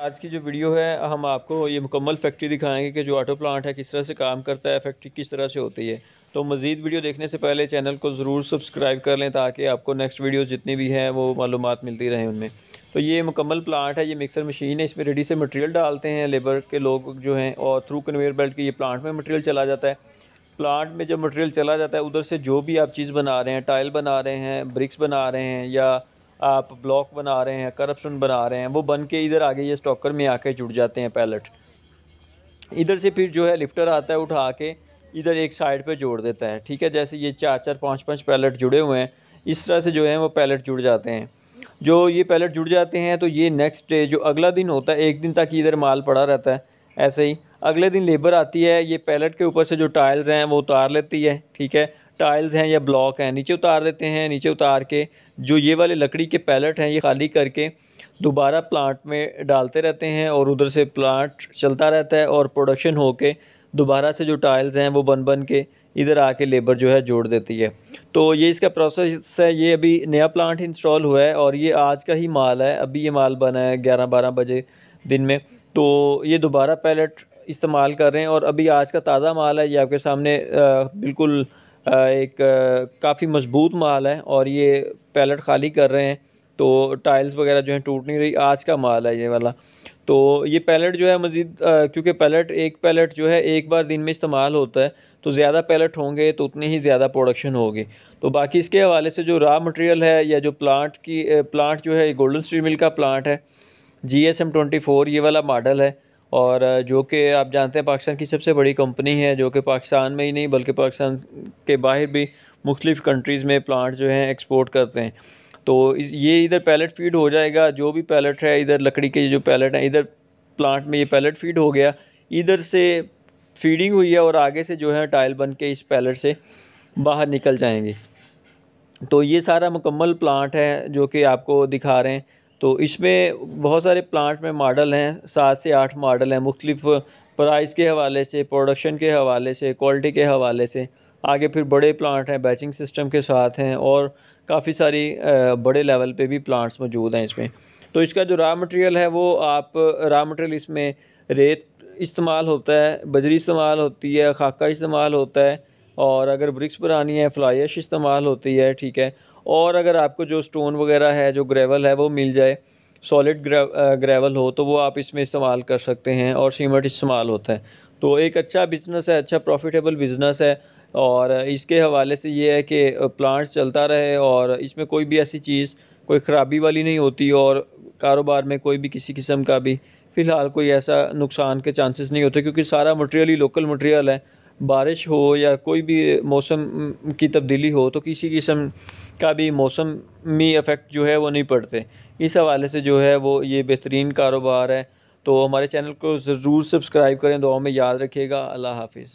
आज की जो वीडियो है, हम आपको ये मुकम्मल फैक्ट्री दिखाएँगे कि जो ऑटो प्लांट है, किस तरह से काम करता है फैक्ट्री किस तरह से होती है। तो मज़ीद वीडियो देखने से पहले चैनल को ज़रूर सब्सक्राइब कर लें ताकि आपको नेक्स्ट वीडियो जितनी भी हैं, वो मालूम मिलती रहें उनमें। तो ये मुकम्मल प्लांट है, ये मिक्सर मशीन है, इसमें रेडी से मटेरियल डालते हैं लेबर के लोग जो हैं, और थ्रू कन्वेयर बेल्ट के ये प्लांट में मटेरियल चला जाता है। प्लांट में जब मटेरियल चला जाता है, उधर से जो भी आप चीज़ बना रहे हैं टाइल बना रहे हैं ब्रिक्स बना रहे हैं, या आप ब्लॉक बना रहे हैं करप्शन बना रहे हैं, वो बन के इधर आगे ये स्टॉकर में आके जुड़ जाते हैं पैलेट इधर से फिर जो है लिफ्टर आता है उठा के इधर एक साइड पे जोड़ देता है, ठीक है? जैसे ये चार चार, पाँच पाँच पैलेट जुड़े हुए हैं, इस तरह से जो है वो पैलेट जुड़ जाते हैं। जो ये पैलेट जुड़ जाते हैं तो ये नेक्स्ट डे जो अगला दिन होता है, एक दिन तक इधर माल पड़ा रहता है, ऐसे ही। अगले दिन लेबर आती है, ये पैलेट के ऊपर से जो टाइल्स हैं, वो उतार लेती है, ठीक है? टाइल्स हैं या ब्लॉक हैं, नीचे उतार देते हैं, नीचे उतार के जो ये वाले लकड़ी के पैलेट हैं, ये खाली करके दोबारा प्लांट में डालते रहते हैं और उधर से प्लांट चलता रहता है और प्रोडक्शन होके दोबारा से जो टाइल्स हैं वो बन बन के इधर आके लेबर जो है जोड़ देती है। तो ये इसका प्रोसेस है, ये अभी नया प्लांट इंस्टॉल हुआ है और ये आज का ही माल है, अभी ये माल बना है ग्यारह बारह बजे दिन में। तो ये दोबारा पैलेट इस्तेमाल कर रहे हैं और अभी आज का ताज़ा माल है, ये आपके सामने बिल्कुल एक काफ़ी मज़बूत माल है और ये पैलेट खाली कर रहे हैं तो टाइल्स वगैरह जो है टूट नहीं रही, आज का माल है ये वाला। तो ये पैलेट जो है मज़ीद क्योंकि पैलेट, एक पैलेट जो है एक बार दिन में इस्तेमाल होता है तो ज़्यादा पैलेट होंगे तो उतनी ही ज़्यादा प्रोडक्शन होगी। तो बाकी इसके हवाले से जो रॉ मटेरियल है या जो प्लांट की प्लांट जो है गोल्डन स्टील मिल का प्लांट है G S M twenty four ये वाला मॉडल है। और जो कि आप जानते हैं पाकिस्तान की सबसे बड़ी कंपनी है, जो कि पाकिस्तान में ही नहीं, बल्कि पाकिस्तान के बाहर भी मुख्तलिफ़ कंट्रीज़ में प्लांट जो हैं एक्सपोर्ट करते हैं। तो ये इधर पैलेट फ़ीड हो जाएगा, जो भी पैलेट है, इधर लकड़ी के जो पैलेट हैं, इधर प्लांट में ये पैलेट फ़ीड हो गया। इधर से फीडिंग हुई है और आगे से जो है टाइल बन के इस पैलेट से बाहर निकल जाएँगे। तो ये सारा मुकम्मल प्लांट है, जो कि आपको दिखा रहे हैं। तो इसमें बहुत सारे प्लांट में मॉडल हैं, सात से आठ मॉडल हैं, मुख्तलिफ़ प्राइस के हवाले से प्रोडक्शन के हवाले से क्वालिटी के हवाले से। आगे फिर बड़े प्लांट हैं बैचिंग सिस्टम के साथ हैं और काफ़ी सारी बड़े लेवल पे भी प्लांट्स मौजूद हैं इसमें। तो इसका जो रॉ मटेरियल है वो आप रॉ मटेरियल इसमें रेत इस्तेमाल होता है, बजरी इस्तेमाल होती है, खाका इस्तेमाल होता है और अगर ब्रिक्स बनानी है फ्लाइश इस्तेमाल होती है, ठीक है। और अगर आपको जो स्टोन वगैरह है, जो ग्रेवल है, वो मिल जाए सॉलिड ग्रेवल हो तो वो आप इसमें इस्तेमाल कर सकते हैं और सीमेंट इस्तेमाल होता है। तो एक अच्छा बिज़नेस है अच्छा प्रॉफिटेबल बिज़नेस है और इसके हवाले से ये है कि प्लांट्स चलता रहे और इसमें कोई भी ऐसी चीज़, कोई ख़राबी वाली नहीं होती और कारोबार में कोई भी किसी किस्म का भी, फ़िलहाल कोई ऐसा नुकसान के चांसेस नहीं होते क्योंकि सारा मटेरियल ही लोकल मटेरियल है। बारिश हो या कोई भी मौसम की तब्दीली हो तो किसी किस्म का भी मौसम में इफ़ेक्ट जो है वो नहीं पड़ते। इस हवाले से जो है वो ये बेहतरीन कारोबार है। तो हमारे चैनल को ज़रूर सब्सक्राइब करें। दुआ में याद रखिएगा। अल्लाह हाफिज़।